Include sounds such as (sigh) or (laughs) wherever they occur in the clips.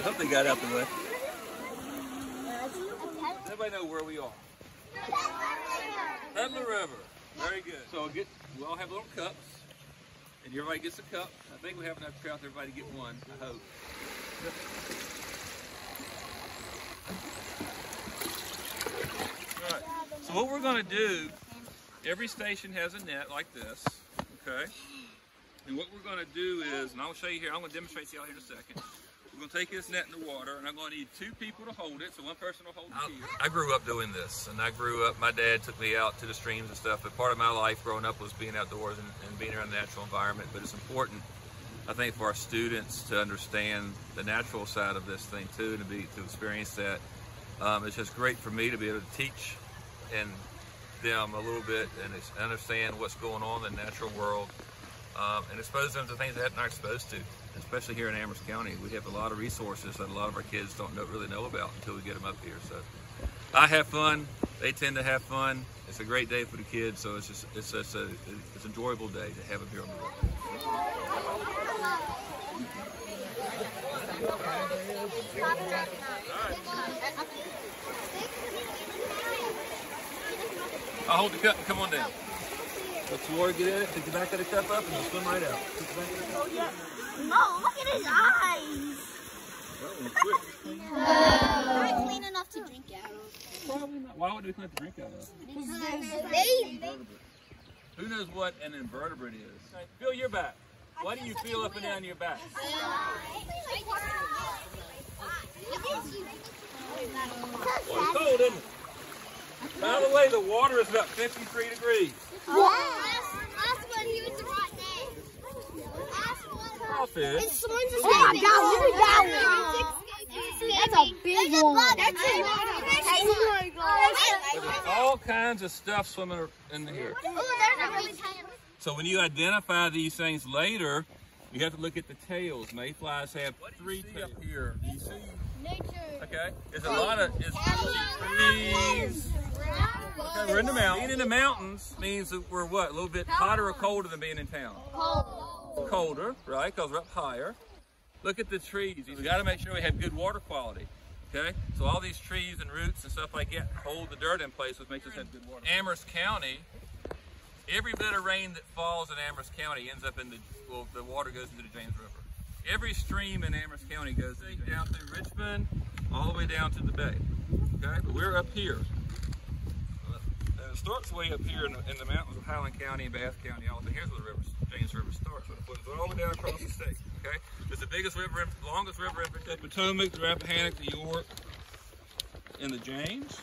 I hope they got out the way. Everybody know where we are. Pedlar River. Very good. So get, we all have little cups, and everybody gets a cup. I think we have enough trout for everybody to get one, I hope. All right. So what we're going to do, every station has a net like this, okay? And what we're going to do is, and I'll show you here, I'm going to demonstrate to y'all here in a second. We're going to take this net in the water, and I'm going to need two people to hold it. So one person will hold the. I grew up doing this, and I grew up. My dad took me out to the streams and stuff. But part of my life growing up was being outdoors and, and being around the natural environment. But it's important, I think, for our students to understand the natural side of this thing too, and to be to experience that. Um, it's just great for me to be able to teach and them a little bit and understand what's going on in the natural world um, and expose them to things they're not exposed to. Especially here in Amherst County, we have a lot of resources that a lot of our kids don't know, really know about until we get them up here. So I have fun. They tend to have fun. It's a great day for the kids, so it's just it's just a it's an enjoyable day to have them here on the road. I'll hold the cup and come on down. Let's water get in it, pick the back of the cup up, and you'll swim right out. Pick the back of the cup up. No, look at his eyes. Well, and clean enough to drink out of. Probably not. Why would we clean the drink out of? They, Who knows what an invertebrate is? Feel your back. Why do you feel up and down your back? (laughs) Well, it's cold, isn't it? By the way, the water is about 53 degrees. Oh, Crawfish. Oh my god, look at that one. That's a big one. Oh my god. There's all kinds of stuff swimming in here. So when you identify these things later, you have to look at the tails. Mayflies have three tails up here. Do you see? Nature. Okay. There's a lot of it's trees. Okay, we're in the mountains. Being in the mountains means that we're what? A little bit hotter or colder than being in town? Colder, right? Because we're up higher. Look at the trees. We got to make sure we have good water quality. Okay? So all these trees and roots and stuff like that hold the dirt in place, which makes us have good water. Amherst County, every bit of rain that falls in Amherst County ends up in the, well, the water goes into the James River. Every stream in Amherst County goes down through Richmond, all the way down to the bay. Okay? But we're up here. And it starts way up here in the, in the mountains of Highland County and Bath County. All the here's where the river, James River starts. But it flows all the way down across the state. Okay, it's the biggest river, in- longest river in the Potomac, the Rappahannock, the York, and the James.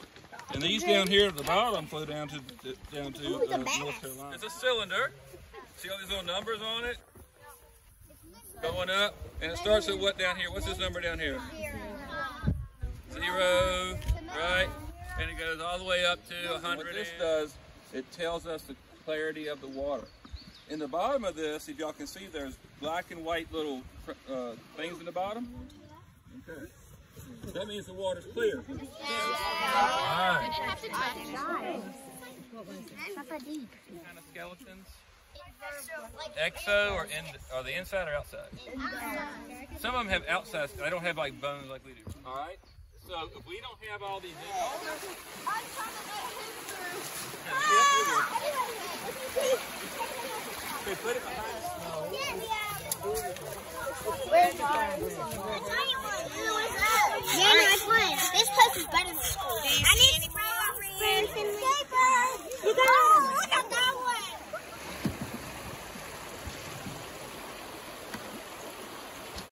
And these down here at the bottom flow down to down to uh, North Carolina. It's a cylinder. See all these little numbers on it? Going up, and it starts at what down here? What's this number down here? Zero, right? And it goes all the way up to 100. What this does, it tells us the clarity of the water. In the bottom of this, if y'all can see, there's black and white little uh, things in the bottom. Okay. That means the water's clear. Alright. Kind of skeletons. Exo or in, are they inside or outside? Some of them have outside. They don't have like bones like we do. All right. So if we don't have all these images. I'm trying to get him through. Ah! Okay, put it behind us. The giant one? Yeah, no, it's mine. This place is better than school. I need.